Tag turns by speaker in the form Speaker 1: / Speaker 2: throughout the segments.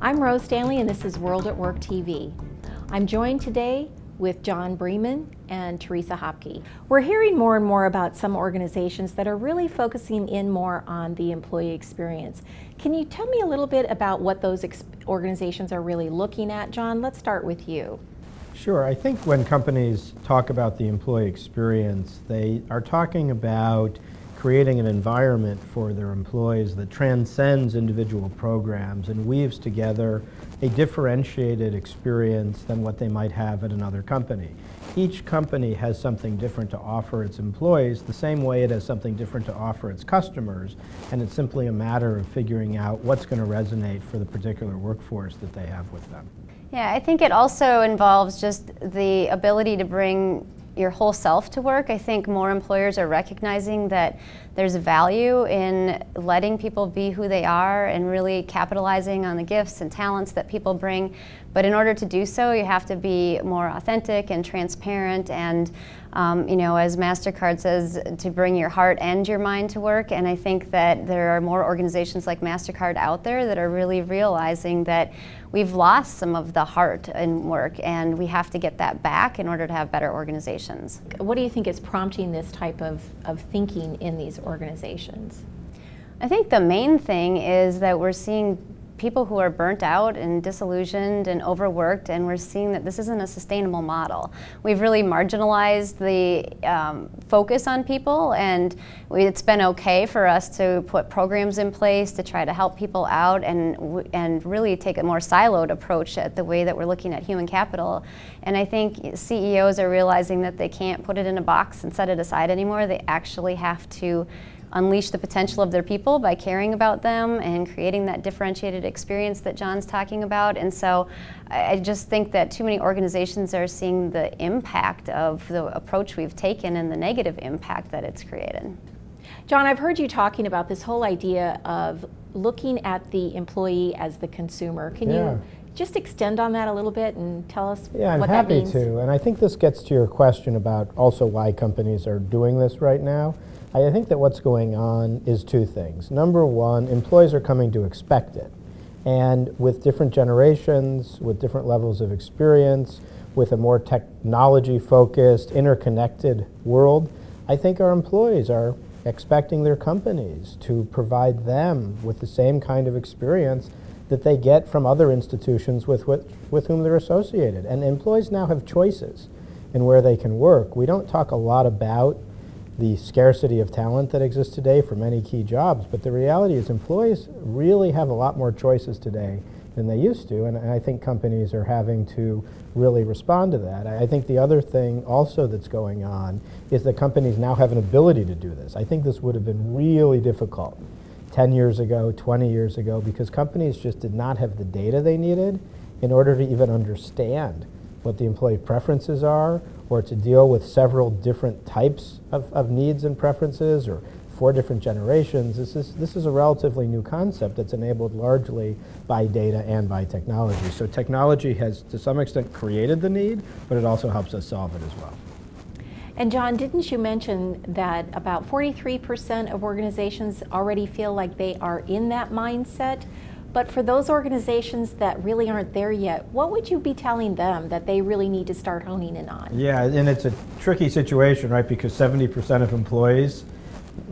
Speaker 1: I'm Rose Stanley and this is World at Work TV. I'm joined today with John Bremen and Teresa Hopke. We're hearing more and more about some organizations that are really focusing in more on the employee experience. Can you tell me a little bit about what those organizations are really looking at? John, let's start with you.
Speaker 2: Sure. I think when companies talk about the employee experience, they are talking about creating an environment for their employees that transcends individual programs and weaves together a differentiated experience than what they might have at another company. Each company has something different to offer its employees the same way it has something different to offer its customers and it's simply a matter of figuring out what's going to resonate for the particular workforce that they have with them.
Speaker 3: Yeah, I think it also involves just the ability to bring your whole self to work. I think more employers are recognizing that there's value in letting people be who they are and really capitalizing on the gifts and talents that people bring. But in order to do so, you have to be more authentic and transparent and um, you know, as MasterCard says, to bring your heart and your mind to work. And I think that there are more organizations like MasterCard out there that are really realizing that we've lost some of the heart in work and we have to get that back in order to have better organizations.
Speaker 1: What do you think is prompting this type of, of thinking in these organizations?
Speaker 3: I think the main thing is that we're seeing people who are burnt out and disillusioned and overworked, and we're seeing that this isn't a sustainable model. We've really marginalized the um, focus on people, and we, it's been okay for us to put programs in place to try to help people out and, and really take a more siloed approach at the way that we're looking at human capital. And I think CEOs are realizing that they can't put it in a box and set it aside anymore. They actually have to unleash the potential of their people by caring about them and creating that differentiated experience that John's talking about. And so I just think that too many organizations are seeing the impact of the approach we've taken and the negative impact that it's created.
Speaker 1: John, I've heard you talking about this whole idea of looking at the employee as the consumer. Can yeah. you just extend on that a little bit and tell us
Speaker 2: yeah, I'm
Speaker 1: what
Speaker 2: happy
Speaker 1: that means?
Speaker 2: to. And I think this gets to your question about also why companies are doing this right now. I think that what's going on is two things. Number one, employees are coming to expect it. And with different generations, with different levels of experience, with a more technology focused, interconnected world, I think our employees are expecting their companies to provide them with the same kind of experience that they get from other institutions with, with, with whom they're associated. And employees now have choices in where they can work. We don't talk a lot about the scarcity of talent that exists today for many key jobs, but the reality is employees really have a lot more choices today than they used to, and I think companies are having to really respond to that. I think the other thing also that's going on is that companies now have an ability to do this. I think this would have been really difficult 10 years ago, 20 years ago, because companies just did not have the data they needed in order to even understand what the employee preferences are or to deal with several different types of, of needs and preferences or four different generations. This is, this is a relatively new concept that's enabled largely by data and by technology. So technology has, to some extent, created the need, but it also helps us solve it as well.
Speaker 1: And John, didn't you mention that about 43% of organizations already feel like they are in that mindset? But for those organizations that really aren't there yet, what would you be telling them that they really need to start honing in on?
Speaker 2: Yeah, and it's a tricky situation, right? Because 70% of employees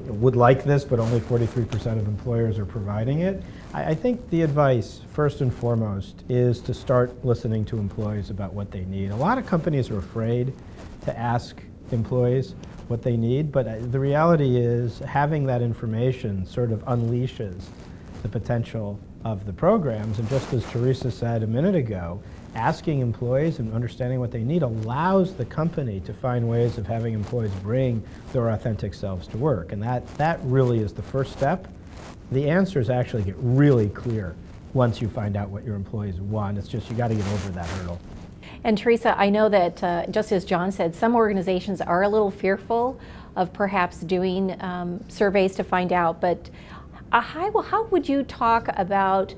Speaker 2: would like this, but only 43% of employers are providing it. I, I, think the advice, first and foremost, is to start listening to employees about what they need. A lot of companies are afraid to ask employees what they need, but uh, the reality is having that information sort of unleashes the potential of the programs. And just as Teresa said a minute ago, asking employees and understanding what they need allows the company to find ways of having employees bring their authentic selves to work. And that, that really is the first step. The answers actually get really clear once you find out what your employees want. It's just you got to get over that hurdle.
Speaker 1: And Teresa, I know that uh, just as John said, some organizations are a little fearful of perhaps doing um, surveys to find out, but uh, how, how would you talk about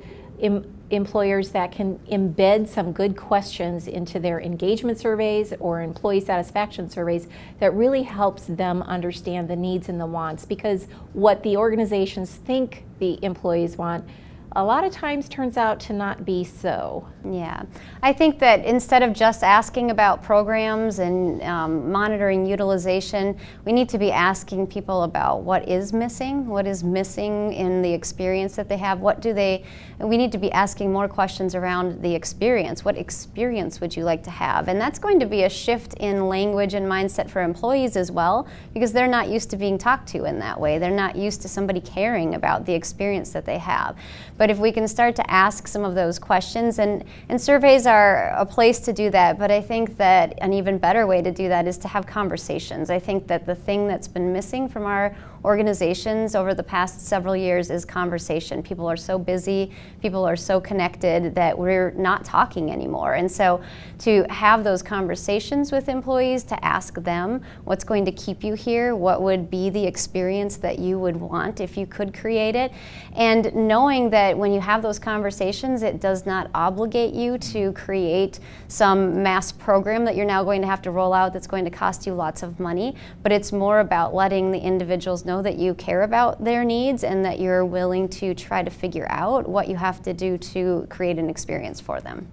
Speaker 1: employers that can embed some good questions into their engagement surveys or employee satisfaction surveys that really helps them understand the needs and the wants? Because what the organizations think the employees want a lot of times turns out to not be so.
Speaker 3: Yeah, I think that instead of just asking about programs and um, monitoring utilization, we need to be asking people about what is missing, what is missing in the experience that they have, what do they, we need to be asking more questions around the experience. What experience would you like to have? And that's going to be a shift in language and mindset for employees as well, because they're not used to being talked to in that way. They're not used to somebody caring about the experience that they have. But but if we can start to ask some of those questions, and, and surveys are a place to do that, but I think that an even better way to do that is to have conversations. I think that the thing that's been missing from our organizations over the past several years is conversation. People are so busy, people are so connected that we're not talking anymore. And so to have those conversations with employees, to ask them what's going to keep you here, what would be the experience that you would want if you could create it, and knowing that when you have those conversations, it does not obligate you to create some mass program that you're now going to have to roll out that's going to cost you lots of money, but it's more about letting the individuals know that you care about their needs and that you're willing to try to figure out what you have to do to create an experience for them.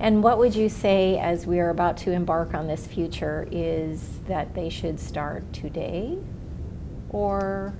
Speaker 1: And what would you say as we are about to embark on this future is that they should start today? Or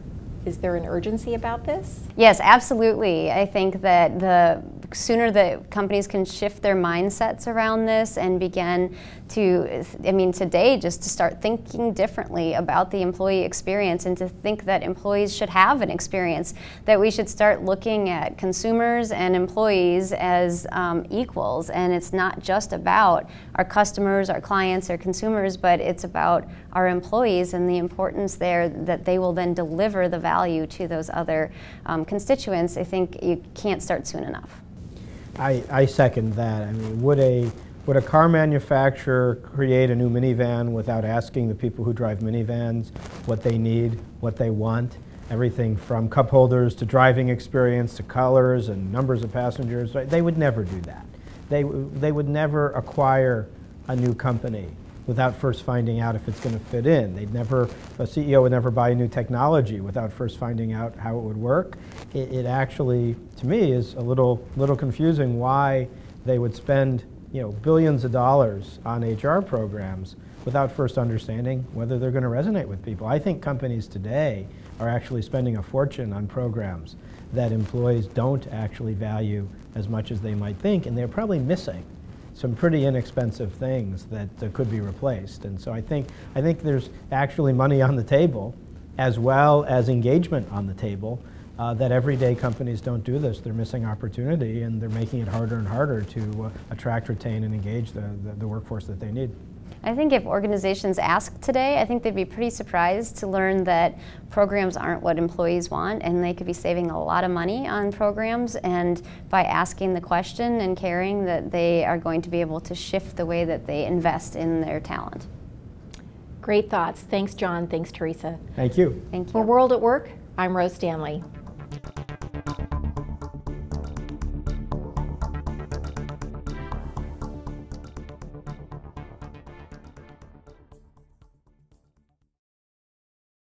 Speaker 1: is there an urgency about this?
Speaker 3: Yes, absolutely. I think that the sooner that companies can shift their mindsets around this and begin to, I mean, today, just to start thinking differently about the employee experience and to think that employees should have an experience, that we should start looking at consumers and employees as um, equals. And it's not just about our customers, our clients, our consumers, but it's about our employees and the importance there that they will then deliver the value to those other um, constituents. I think you can't start soon enough.
Speaker 2: I, I second that. I mean, would a would a car manufacturer create a new minivan without asking the people who drive minivans what they need, what they want? Everything from cup holders to driving experience to colors and numbers of passengers. They would never do that. They, they would never acquire a new company without first finding out if it's going to fit in. They'd never, a CEO would never buy a new technology without first finding out how it would work. It, it actually, to me, is a little, little confusing why they would spend you know, billions of dollars on HR programs without first understanding whether they're going to resonate with people. I think companies today are actually spending a fortune on programs that employees don't actually value as much as they might think, and they're probably missing some pretty inexpensive things that uh, could be replaced. And so I think, I think there's actually money on the table as well as engagement on the table uh, that everyday companies don't do this. They're missing opportunity and they're making it harder and harder to uh, attract, retain, and engage the, the, the workforce that they need.
Speaker 3: I think if organizations ask today, I think they'd be pretty surprised to learn that programs aren't what employees want and they could be saving a lot of money on programs and by asking the question and caring that they are going to be able to shift the way that they invest in their talent.
Speaker 1: Great thoughts. Thanks, John. Thanks, Teresa.
Speaker 2: Thank you.
Speaker 3: Thank you.
Speaker 1: For World at Work, I'm Rose Stanley.